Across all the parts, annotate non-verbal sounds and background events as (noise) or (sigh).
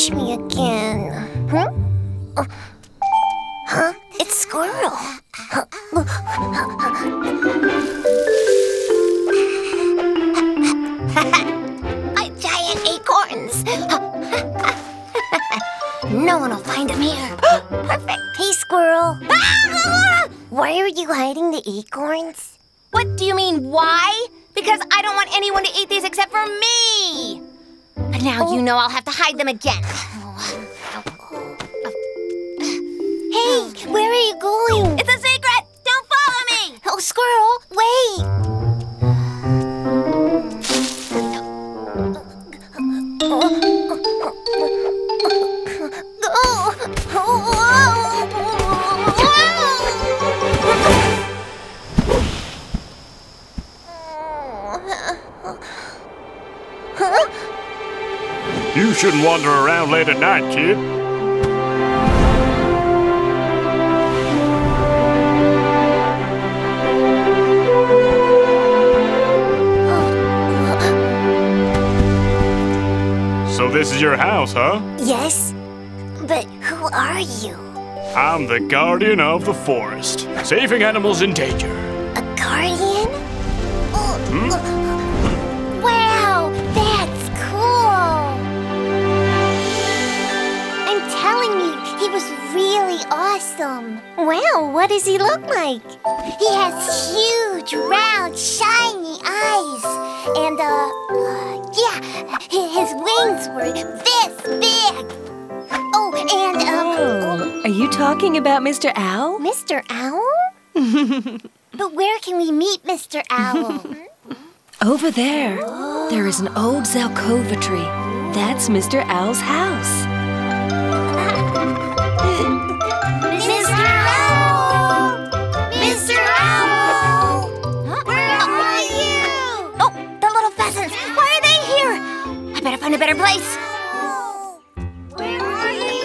pushed me again. Huh? Oh. Huh? It's Squirrel. (laughs) My giant acorns. (laughs) no one will find them here. (gasps) Perfect. Hey, Squirrel. (laughs) Why are you hiding the acorns? What do you mean, why? Because I don't want anyone to eat these except for me! But now you oh. know I'll have to hide them again. Hey, where are you going? It's a secret! Don't follow me! Oh, Squirrel, wait! Oh. Oh. You shouldn't wander around late at night, kid. So this is your house, huh? Yes, but who are you? I'm the guardian of the forest, saving animals in danger. Awesome. Wow, what does he look like? He has huge, round, shiny eyes. And, uh, uh yeah, his wings were this big. Oh, and, um, Are you talking about Mr. Owl? Mr. Owl? (laughs) but where can we meet Mr. Owl? (laughs) Over there. There is an old Zelkova tree. That's Mr. Owl's house. (laughs) I better find a better place. Where are you?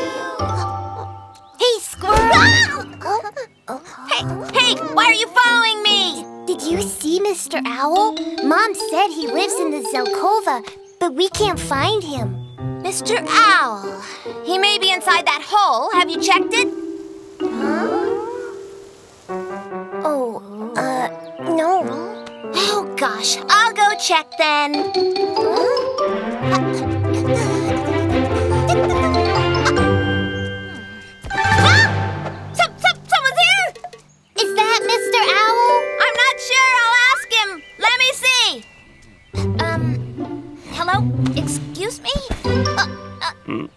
Hey, Squirrel! Hey, hey, why are you following me? Did you see Mr. Owl? Mom said he lives in the Zelkova, but we can't find him. Mr. Owl. He may be inside that hole. Have you checked it? Oh, uh, no. Oh, gosh. I'll go check then. Ah! Hello? Excuse me? Uh, uh,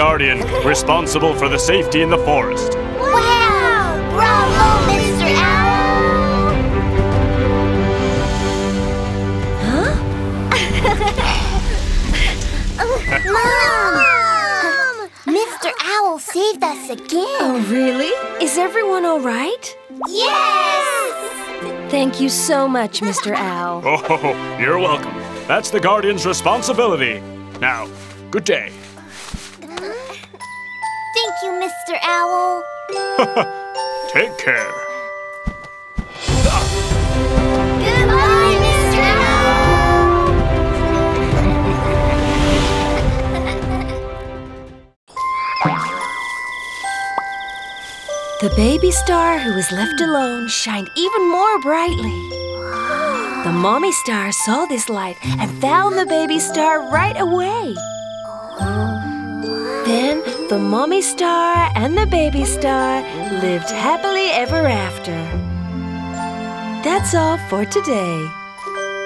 guardian, responsible for the safety in the forest. Wow! Bravo, Mr. Owl! Huh? (laughs) Mom! Mr. Owl saved us again. Oh, really? Is everyone all right? Yes! Thank you so much, Mr. (laughs) Owl. Oh, (laughs) you're welcome. That's the guardian's responsibility. Now, good day. Owl. (laughs) Take care. Goodbye, Owl. the baby star who was left alone shined even more brightly. The mommy star saw this light and found the baby star right away. Then the mommy star and the baby star lived happily ever after. That's all for today.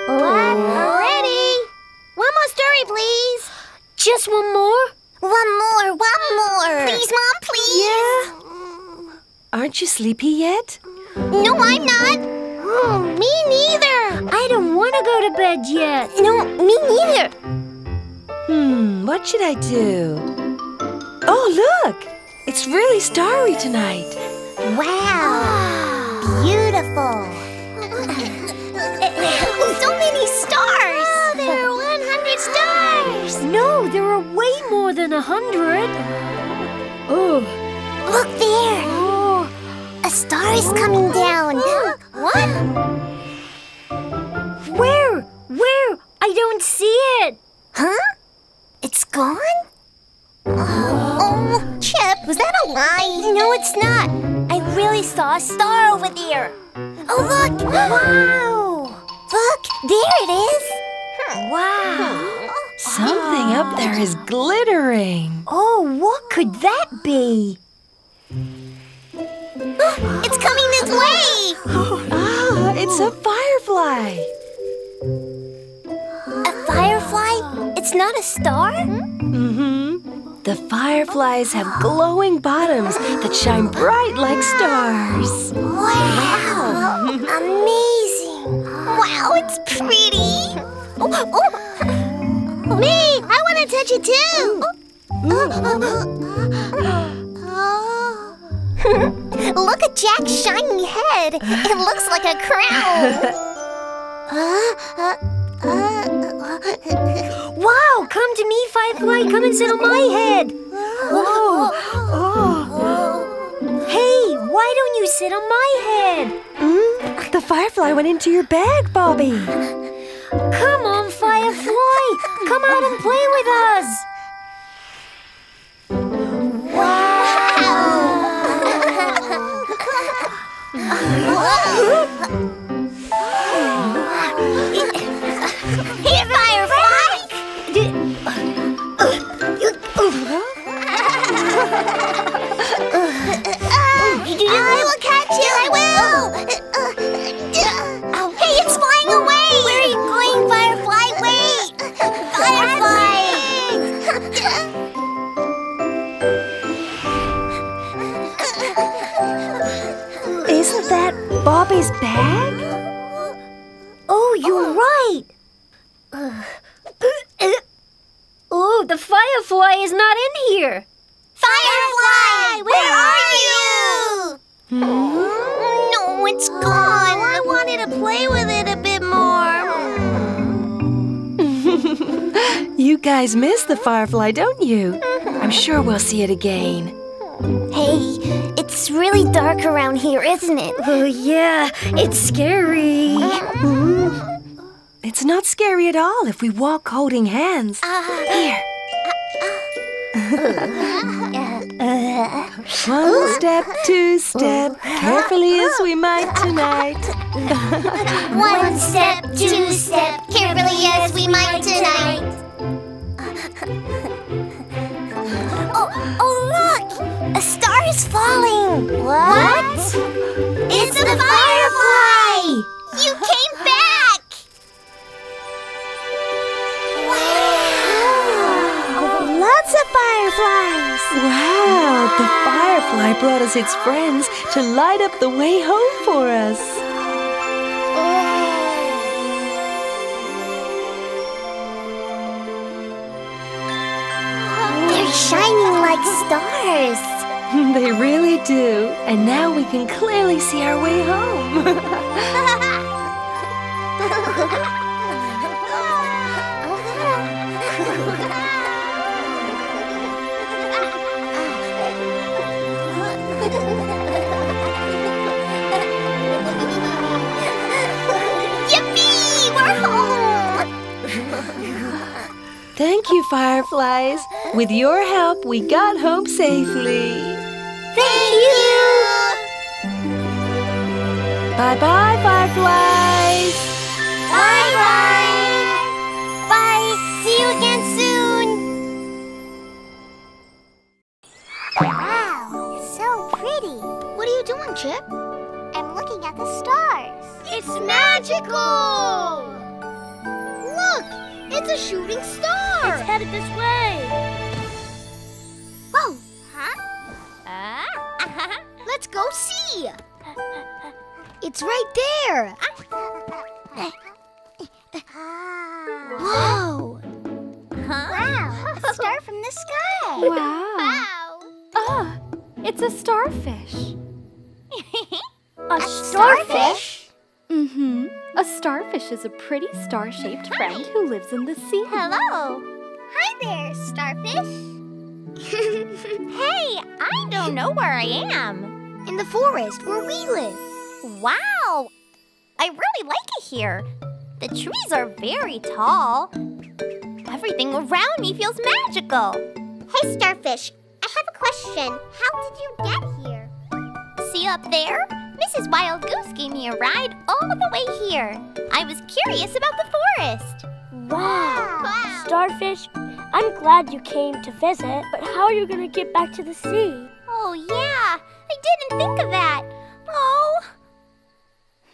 Ready? One more story, please. Just one more? One more, one more. Please, Mom, please. Yeah? Aren't you sleepy yet? No, I'm not. Oh, me neither. I don't want to go to bed yet. No, me neither. Hmm, what should I do? Oh, look! It's really starry tonight. Wow. Beautiful. (laughs) so many stars. Oh, there are 100 stars. No, there are way more than a hundred. Oh, Look there. oh, A star is coming oh, down. What? where? Where? I don't see it. Huh? It's gone? Oh, Chip, was that a lie? No, it's not. I really saw a star over there. Oh, look! (gasps) Wow! Look, there it is. Wow. Something up there is glittering. Oh, what could that be? It's coming this way. (gasps) Ah, it's a firefly. A firefly? It's not a star? Mm-hmm. The fireflies have glowing bottoms that shine bright like stars. Wow! Amazing! Wow, it's pretty! Oh, oh. Me! I want to touch it too! Oh. Look at Jack's shiny head! It looks like a crown! (laughs) Uh, uh, uh, Wow, come to me, Firefly. Come and sit on my head. Whoa. Oh. Hey, why don't you sit on my head? Mm, the firefly went into your bag, Bobby. Come on, Firefly. Come out and play with us. Here, (laughs) (laughs) Mm-hmm. No, it's gone. I wanted to play with it a bit more. (laughs) You guys miss the firefly, don't you? I'm sure we'll see it again. Hey, it's really dark around here, isn't it? Oh, yeah, it's scary. Mm-hmm. It's not scary at all if we walk holding hands. Uh, here. Uh, uh, One step, two step, carefully as we might tonight. (laughs) One step, two step, carefully as we might tonight. Firefly brought us its friends to light up the way home for us. They're shining like stars. (laughs) They really do. And now we can clearly see our way home. (laughs) (laughs) fireflies. With your help, we got home safely. Thank you! Bye bye, fireflies. Bye bye. Bye. See you again soon. Wow, it's so pretty. What are you doing, Chip? I'm looking at the stars. It's magical! Look, it's a shooting star. It's headed this way. Whoa, Huh? Ah. (laughs) let's go see. It's right there. Whoa! huh? Wow, a star from the sky. Wow. Wow. Ah, it's a starfish. (laughs) A starfish? Mm-hmm. A starfish is a pretty star-shaped friend who lives in the sea. Hello. Hi there, starfish. (laughs) Hey, I don't know where I am. In the forest where we live. Wow. I really like it here. The trees are very tall. Everything around me feels magical. Hey, starfish. I have a question. How did you get here? See up there? Mrs. Wild Goose gave me a ride all the way here. I was curious about the forest. Wow. Starfish, I'm glad you came to visit, but how are you going to get back to the sea? Oh, yeah. I didn't think of that. Oh.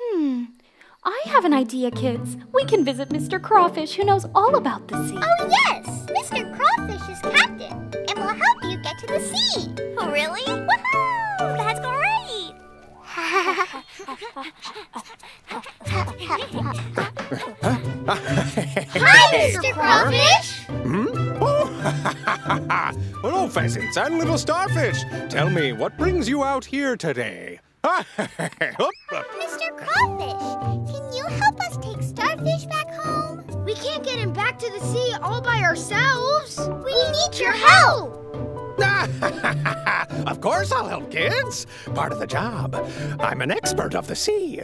Hmm. I have an idea, kids. We can visit Mr. Crawfish, who knows all about the sea. Oh, yes. Mr. Crawfish is captain and will help you get to the sea. Oh, really? Woohoo! That's great! (laughs) Hi, Mr. Crawfish. Hmm? Oh, hello, pheasants and little starfish. Tell me, what brings you out here today? Hup, hup. Mr. Crawfish, can you help us take Starfish back home? We can't get him back to the sea all by ourselves. We need your help. (laughs) of course I'll help, kids. Part of the job. I'm an expert of the sea.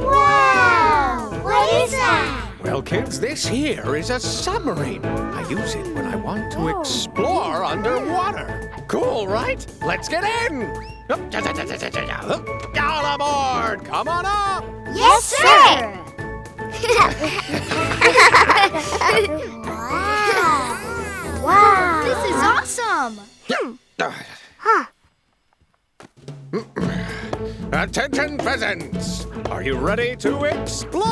Wow, what is that? well, kids, this here is a submarine. I use it when I want to explore underwater. Cool, right? Let's get in. All aboard! Come on up! Yes, sir. Wow. Wow. This is awesome. Hmm. Attention, pheasants! Are you ready to explore?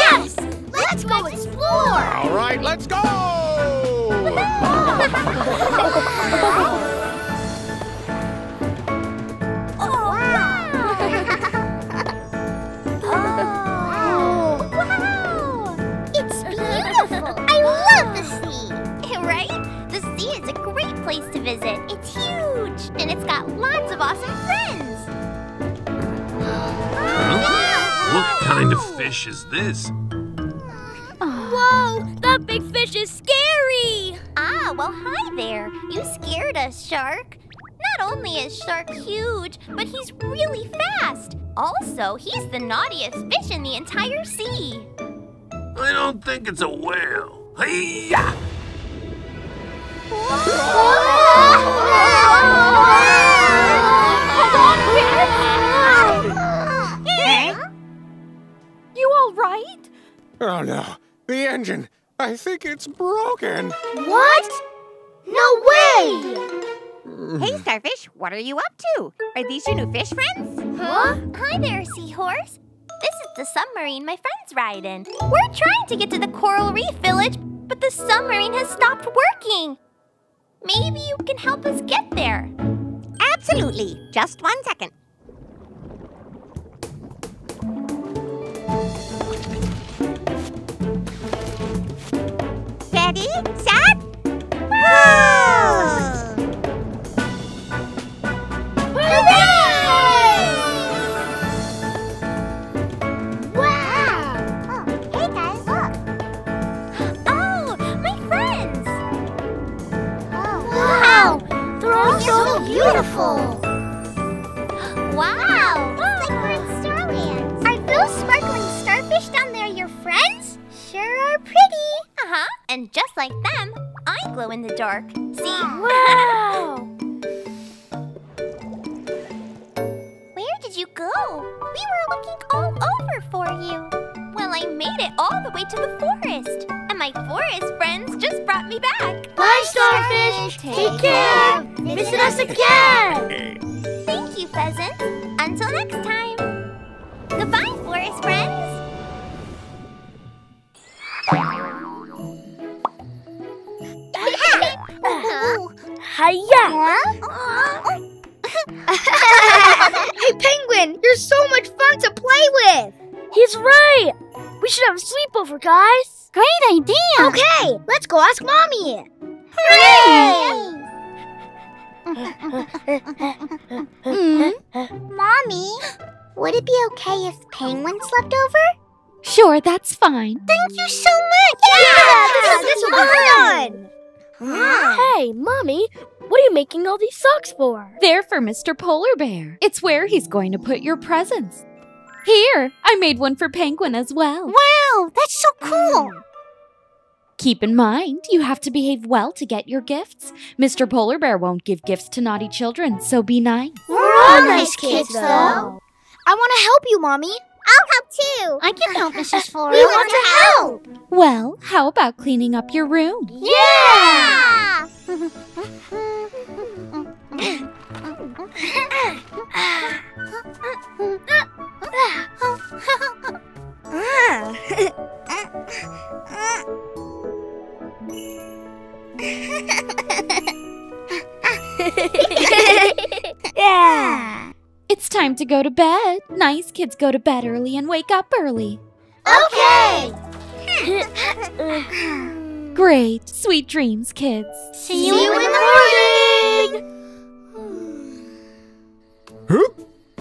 Yes. Let's go explore. All right, let's go! (laughs) visit. It's huge, and it's got lots of awesome friends. What kind of fish is this? Whoa, that big fish is scary! Ah, well, hi there. You scared us, Shark. Not only is Shark huge, but he's really fast. Also, he's the naughtiest fish in the entire sea. I don't think it's a whale. Hey-ya! Oh no, the engine. I think it's broken. What? No way! Hey, Starfish, what are you up to? Are these your new fish friends? Huh? Hi there, seahorse. This is the submarine my friends ride in. We're trying to get to the Coral Reef Village, but the submarine has stopped working. Maybe you can help us get there. Absolutely. Just one second. Ready, set, go! Wow! Oh, hey guys, look. Oh, my friends! Wow! They're all so beautiful. And just like them, I glow in the dark. See? Wow! (laughs) Where did you go? We were looking all over for you. Well, I made it all the way to the forest. And my forest friends just brought me back. Bye, Starfish. Take care. Visit us again. Thank you, Pheasant. Until next time. Goodbye, forest friends. Hiya! (laughs) hey, Penguin, you're so much fun to play with! He's right! We should have a sleepover, guys! Great idea. Okay, let's go ask Mommy! Hooray! (laughs) Mommy, would it be okay if Penguin slept over? Sure, that's fine. Thank you so much. Yeah, this will be fun! Hey, Mommy, what are you making all these socks for? They're for Mr. Polar Bear. It's where he's going to put your presents. Here, I made one for Penguin as well. Wow, that's so cool. Keep in mind, you have to behave well to get your gifts. Mr. Polar Bear won't give gifts to naughty children, so be nice. We're all nice kids, though. I want to help you, Mommy. I'll help too. I can help, (laughs) Mrs. Flora. We want to help. Well, how about cleaning up your room? Yeah! (laughs) (laughs) yeah. It's time to go to bed. Nice kids go to bed early and wake up early. Okay. (laughs) Great. Sweet dreams, kids. See you in the morning.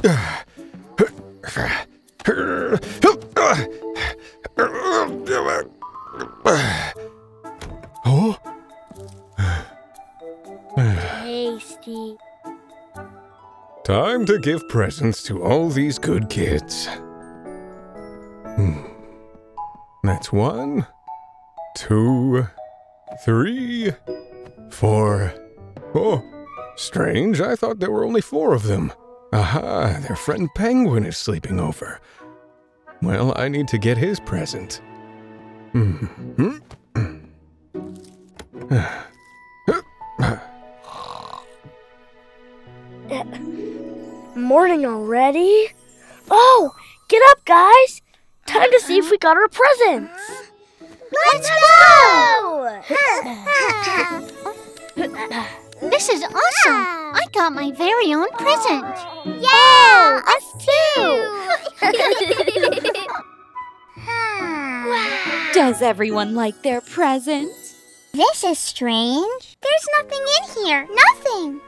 (gasps) Oh? Tasty. Time to give presents to all these good kids. Hmm. That's one, two, three, four. Oh, strange. I thought there were only four of them. Aha, their friend Penguin is sleeping over. Well, I need to get his present. Hmm. Morning already? Oh, get up, guys! Time to see if we got our presents. Let's go! this is awesome. I got my very own present. Yeah, oh, us too. wow. (laughs) Does everyone like their present? This is strange. There's nothing in here. Nothing.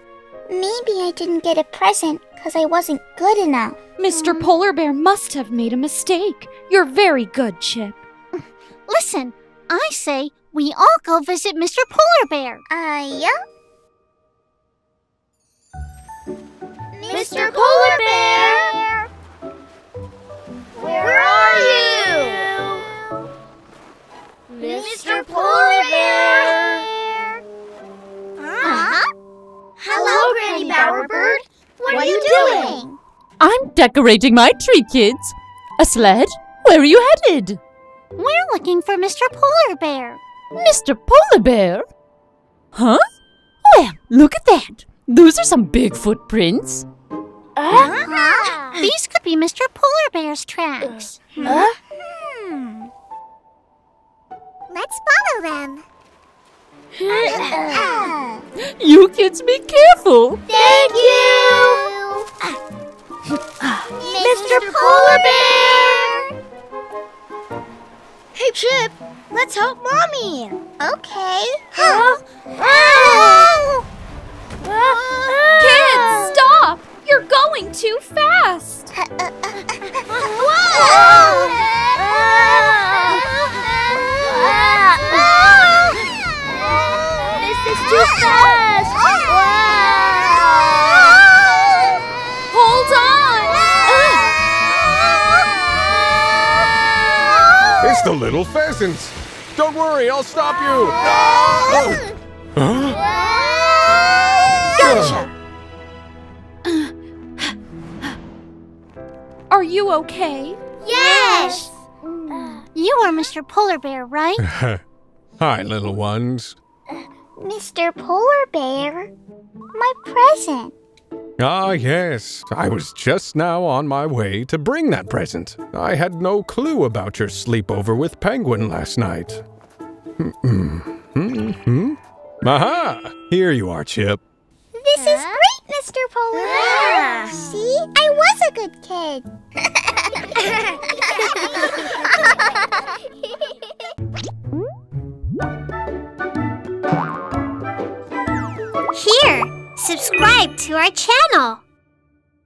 Maybe I didn't get a present because I wasn't good enough. Mr. Polar Bear must have made a mistake. You're very good, Chip. (laughs) Listen, I say we all go visit Mr. Polar Bear. Uh, yeah? Mr. Polar Bear! Where are you? Mr. Polar Bear! Uh-huh. Hello, Granny Bowerbird. What are you doing? I'm decorating my tree, kids. A sled? Where are you headed? We're looking for Mr. Polar Bear. Mr. Polar Bear? Huh? Well, look at that. Those are some big footprints. Uh-huh. (laughs) These could be Mr. Polar Bear's tracks. Huh? Hmm. Let's follow them. (laughs) You kids be careful. Thank you! Mr. Polar Bear! Hey, Chip, let's help Mommy. Okay. Kids, Don't worry, I'll stop you. Ah! Huh? Gotcha! Are you okay? Yes! You are Mr. Polar Bear, right? (laughs) Hi, little ones. Mr. Polar Bear? My present. Ah, yes. I was just now on my way to bring that present. I had no clue about your sleepover with Penguin last night. Hmm. Aha! Here you are, Chip. This is great, Mr. Polar Bear. See? I was a good kid. Here, subscribe to our channel.